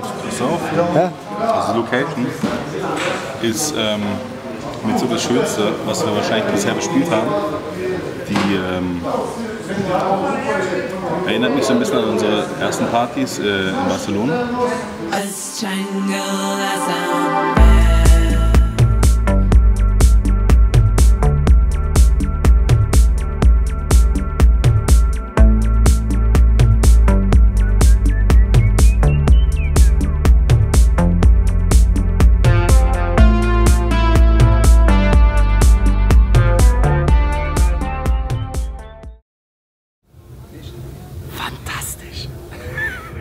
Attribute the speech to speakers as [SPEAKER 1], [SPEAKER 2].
[SPEAKER 1] Pass auf.
[SPEAKER 2] Ja?
[SPEAKER 1] Also Location ist ähm, mit so das Schönste, was wir wahrscheinlich bisher bespielt haben. Die ähm, erinnert mich so ein bisschen an unsere ersten Partys äh, in Barcelona.